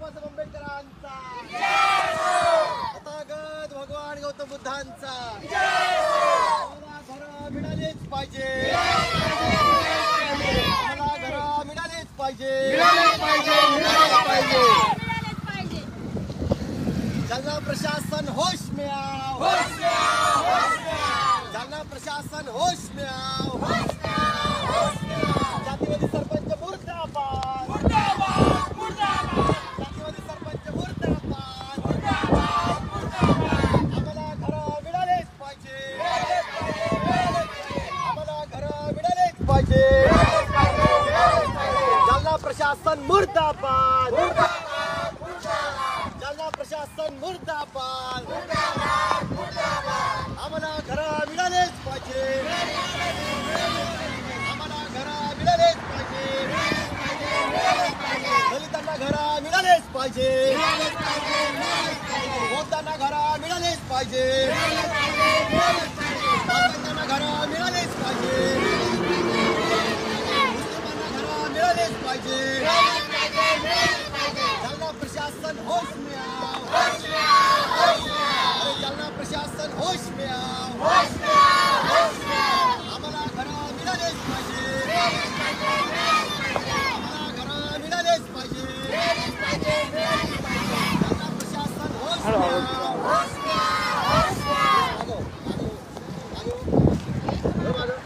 बाबासाहेब आंबेडकरांचा. तथागत भगवान गौतम बुद्धांचा. आम्हाला घरं मिळालीच पाहिजे. आम्हाला घरं मिळालीच पाहिजे. जालना प्रशासन होश में जालना प्रशासन होश में आओ जातीवादी सरपंच मुर्दाबाद जातीवादी सरपंच मुर्दाबाद आम्हाला घरं मिळालेच पाहिजे आम्हाला घरं मिळालेच पाहिजे जालना प्रशासन मुर्दाबाद. जालना प्रशासन मुर्दाबाद. आम्हाला घरं मिळालेच पाहिजे. आम्हाला घर मिळालेच पाहिजे. दलितांना घरं मिळालेच पाहिजे. बोलताना घर मिळालेच पाहिजे. प्रशासन होश में आओ अरे जालना प्रशासन होश में आओ आम्हाला घरं मिळालेच पाहिजे आम्हाला घरं मिळालेच पाहिजे जालना प्रशासन होश में आओ मागो, मागो, मागो. हे मागो.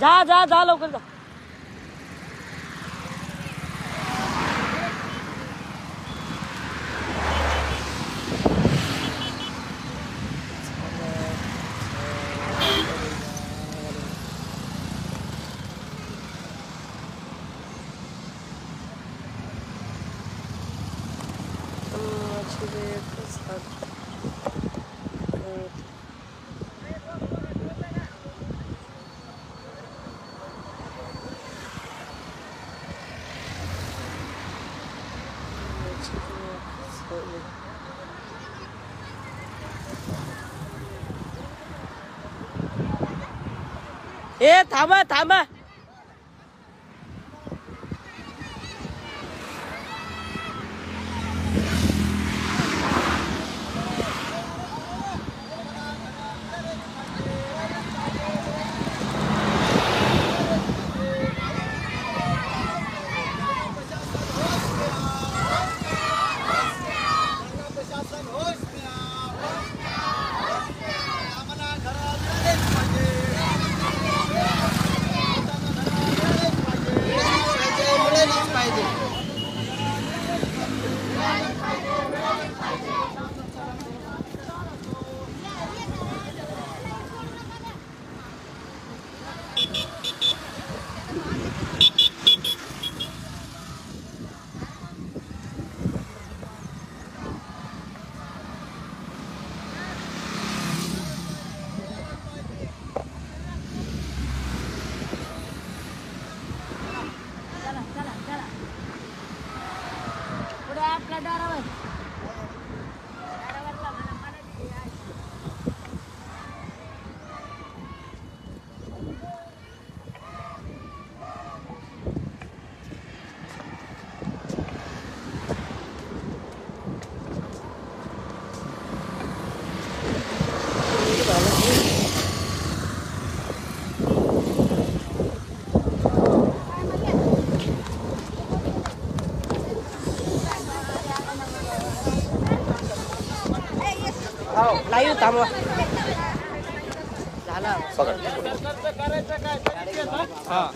जा जा जा लवकर जा 哎，他们，他们 ടാറ്റ लाईव्ह थांबवा झालं. हा.